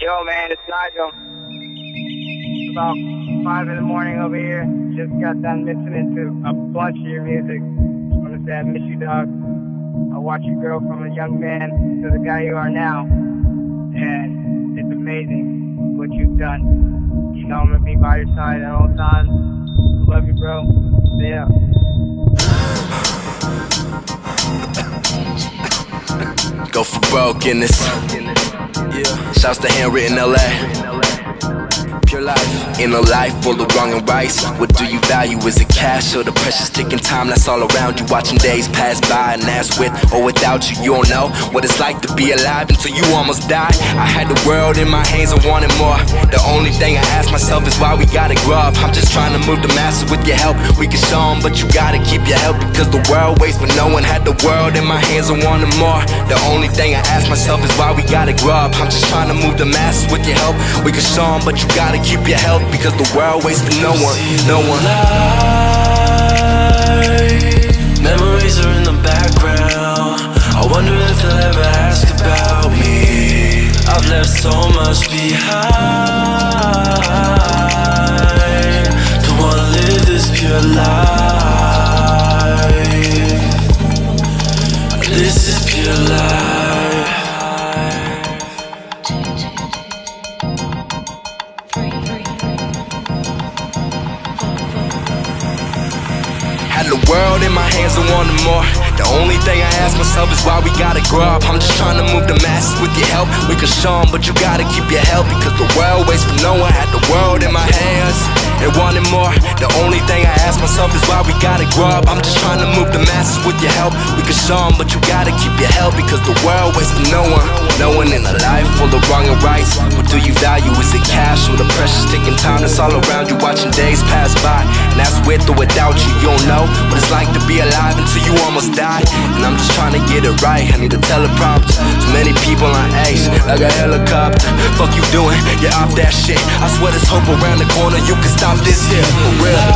Yo, man, it's Nigel. It's about 5 in the morning over here. Just got done listening to a bunch of your music. Just want to say I miss you, dog. I watch you grow from a young man to the guy you are now. And it's amazing what you've done. You know I'm going to be by your side at all times. Love you, bro. Stay up. Go for broke in this. Yeah. Shouts to Handwritten LA. In a life full of wrong and rights, what do you value? Is it cash or the precious ticking time that's all around you? Watching days pass by, and that's with or without you. You don't know what it's like to be alive until you almost die. I had the world in my hands and wanted more. The only thing I ask myself is why we gotta grow up. I'm just trying to move the masses with your help. We can show them, but you gotta keep your help because the world waits for no one. Had the world in my hands and wanted more. The only thing I ask myself is why we gotta grow up. I'm just trying to move the masses with your help. We can show them, but you gotta keep your health because the world waits for no one. No one. Memories are in the background. I wonder if they'll ever ask about me. I've left so much behind. Don't wanna live this pure life. Had the world in my hands and wanted more. The only thing I ask myself is why we gotta grow up. I'm just trying to move the masses with your help. We can show 'em, but you gotta keep your help because the world waits for no one. Had the world in my hands and wanted more. The only thing I ask myself is why we gotta grow up. I'm just trying to move the masses with your help. We can show 'em, but you gotta keep your help because the world waits for no one. No one in a life full of wrong and rights. What do you value? Is it cash or the precious ticking time that's all around you? Watching days pass by, and that's with or without you. You don't know what it's like to be alive until you almost die. And I'm just trying to get it right. I need a teleprompter. Too many people on ace, like a helicopter. Fuck you doing? You're off that shit. I swear there's hope around the corner. You can stop this here for real.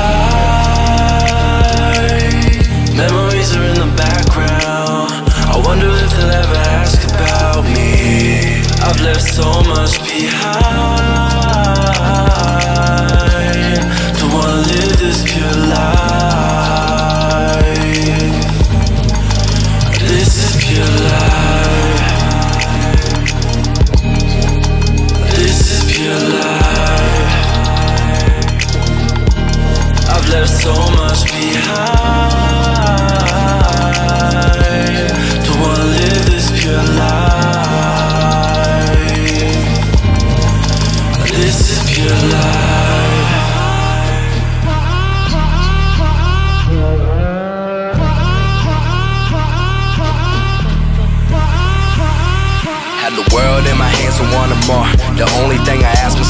Memories are in the background. I wonder if they'll ever ask about me. I've left so much behind. Left so much behind.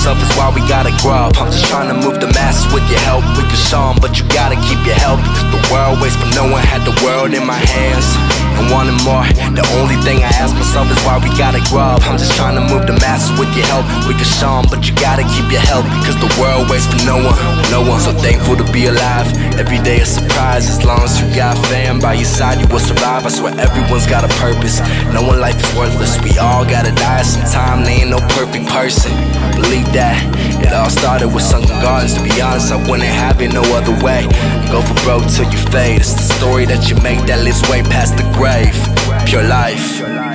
Myself is why we gotta grow up. I'm just trying to move the masses with your help. We can show 'em, but you gotta keep your help because the world waits for no one. Had the world in my hands and wanted more. The only thing I ask myself is why we gotta grow up. I'm just trying to move the masses with your help. We can show 'em, but you gotta keep your help because the world waits for no one. No one. So thankful to be alive. Every day a surprise. As long as you got fam by your side, you will survive. I swear everyone's got a purpose. No one life is worthless. We all gotta die sometime. They ain't no perfect person. Believe that. It all started with sunken gardens. To be honest, I wouldn't have it no other way. Go for broke till you fade. It's the story that you make that lives way past the grave. Pure life.